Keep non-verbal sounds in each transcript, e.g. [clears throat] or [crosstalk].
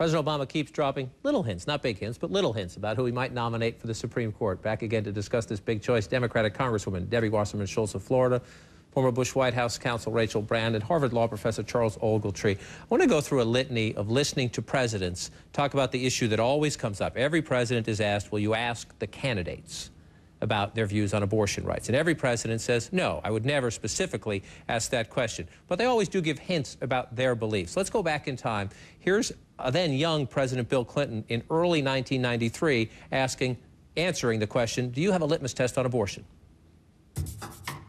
President Obama keeps dropping little hints, not big hints, but little hints about who he might nominate for the Supreme Court. Back again to discuss this big choice, Democratic Congresswoman Debbie Wasserman Schultz of Florida, former Bush White House counsel Rachel Brand, and Harvard Law professor Charles Ogletree. I want to go through a litany of listening to presidents talk about the issue that always comes up. Every president is asked, will you ask the candidates? About their views on abortion rights. And every president says, no, I would never specifically ask that question. But they always do give hints about their beliefs. Let's go back in time. Here's a then young President Bill Clinton in early 1993 asking, answering the question, do you have a litmus test on abortion?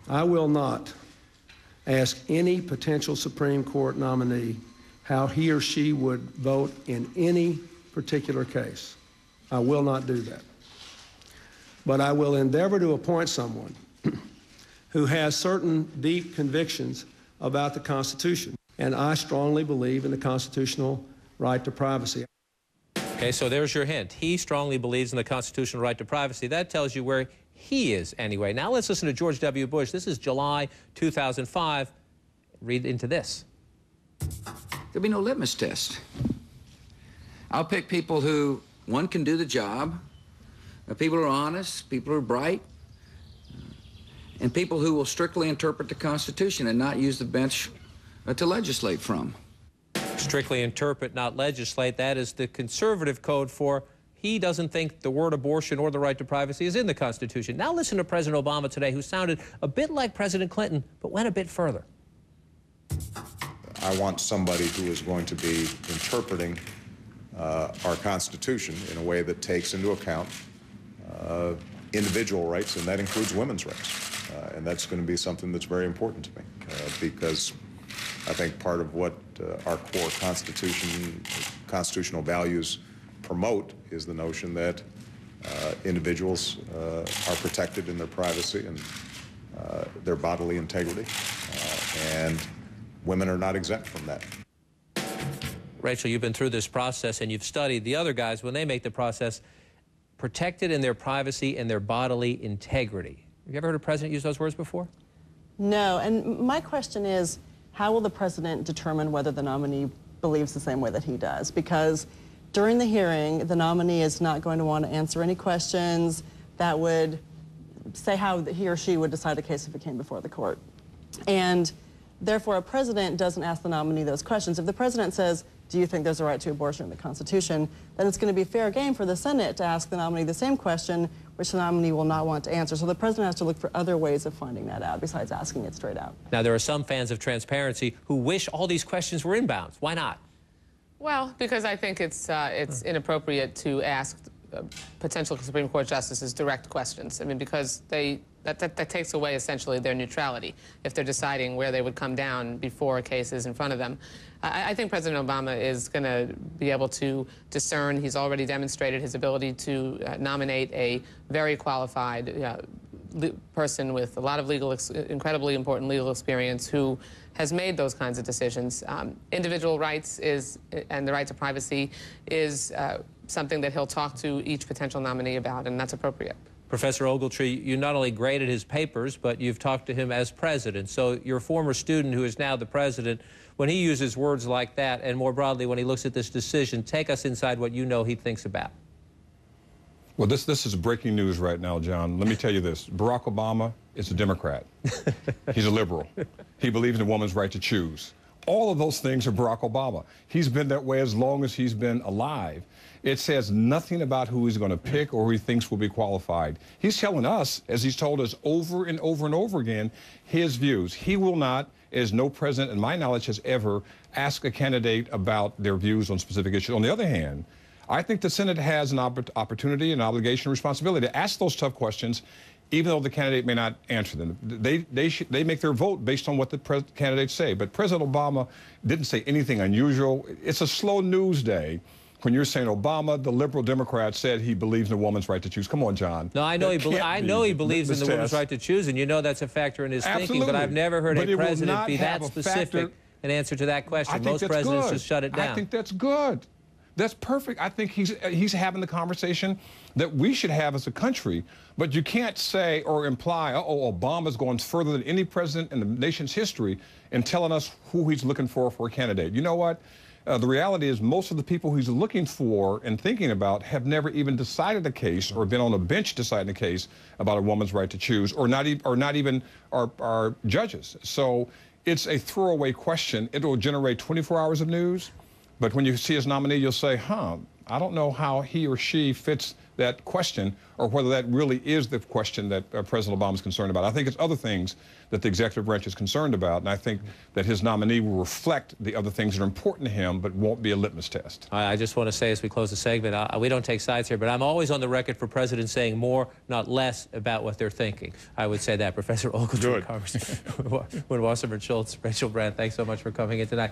I will not ask any potential Supreme Court nominee how he or she would vote in any particular case. I will not do that but I will endeavor to appoint someone [clears throat] who has certain deep convictions about the Constitution. And I strongly believe in the constitutional right to privacy. Okay, so there's your hint. He strongly believes in the constitutional right to privacy. That tells you where he is anyway. Now let's listen to George W. Bush. This is July 2005. Read into this. There'll be no litmus test. I'll pick people who, one, can do the job, people who are honest, people who are bright, and people who will strictly interpret the Constitution and not use the bench uh, to legislate from. Strictly interpret, not legislate. That is the conservative code for he doesn't think the word abortion or the right to privacy is in the Constitution. Now listen to President Obama today, who sounded a bit like President Clinton, but went a bit further. I want somebody who is going to be interpreting uh, our Constitution in a way that takes into account uh, individual rights, and that includes women's rights. Uh, and that's going to be something that's very important to me uh, because I think part of what our core Constitution, constitutional values promote is the notion that uh, individuals uh, are protected in their privacy and uh, their bodily integrity, and women are not exempt from that. Rachel, you've been through this process and you've studied the other guys when they make the process protected in their privacy and their bodily integrity. Have you ever heard a president use those words before? No, and my question is, how will the president determine whether the nominee believes the same way that he does? Because during the hearing, the nominee is not going to want to answer any questions that would say how he or she would decide a case if it came before the court. And therefore, a president doesn't ask the nominee those questions. If the president says, do you think there's a right to abortion in the Constitution, then it's going to be fair game for the Senate to ask the nominee the same question, which the nominee will not want to answer. So the president has to look for other ways of finding that out besides asking it straight out. Now, there are some fans of transparency who wish all these questions were inbounds. Why not? Well, because I think it's, uh, it's inappropriate to ask potential Supreme Court justices direct questions. I mean, because they that, that, that, takes away essentially their neutrality if they're deciding where they would come down before a case is in front of them. I, I think President Obama is going to be able to discern. He's already demonstrated his ability to uh, nominate a very qualified uh, person with a lot of legal, incredibly important legal experience who has made those kinds of decisions. Um, individual rights is, and the right to privacy is uh, something that he'll talk to each potential nominee about, and that's appropriate. Professor Ogletree, you not only graded his papers, but you've talked to him as president. So your former student who is now the president, when he uses words like that, and more broadly when he looks at this decision, take us inside what you know he thinks about. Well, this, this is breaking news right now, John. Let me tell you this. Barack Obama is a Democrat. [laughs] He's a liberal. He believes in a woman's right to choose. All of those things are Barack Obama. He's been that way as long as he's been alive. It says nothing about who he's going to pick or who he thinks will be qualified. He's telling us, as he's told us over and over and over again, his views. He will not, as no president in my knowledge has ever, asked a candidate about their views on specific issues. On the other hand, I think the Senate has an opportunity, an obligation, a responsibility to ask those tough questions even though the candidate may not answer them. They, they, they make their vote based on what the candidates say. But President Obama didn't say anything unusual. It's a slow news day when you're saying Obama, the liberal Democrat, said he believes in a woman's right to choose. Come on, John. No, I know, he, I know he believes in the woman's right to choose, and you know that's a factor in his Absolutely. thinking, but I've never heard but a president be that specific in answer to that question. Most presidents good. just shut it down. I think that's good. That's perfect. I think he's he's having the conversation that we should have as a country. But you can't say or imply, oh, Obama's going further than any president in the nation's history in telling us who he's looking for for a candidate. You know what? Uh, the reality is, most of the people he's looking for and thinking about have never even decided a case or been on a bench deciding a case about a woman's right to choose, or not, e- or not even are, are judges. So it's a throwaway question. It will generate 24 hours of news, but when you see his nominee, you'll say, huh, I don't know how he or she fits that question or whether that really is the question that uh, President Obama is concerned about. I think it's other things that the executive branch is concerned about, and I think that his nominee will reflect the other things that are important to him, but won't be a litmus test. I I just want to say as we close the segment, uh, we don't take sides here, but I'm always on the record for presidents saying more, not less, about what they're thinking. I would say that, [laughs] Professor Ogletree, Good. Congressman [laughs] Wasserman Schultz, Rachel Brand, thanks so much for coming in tonight.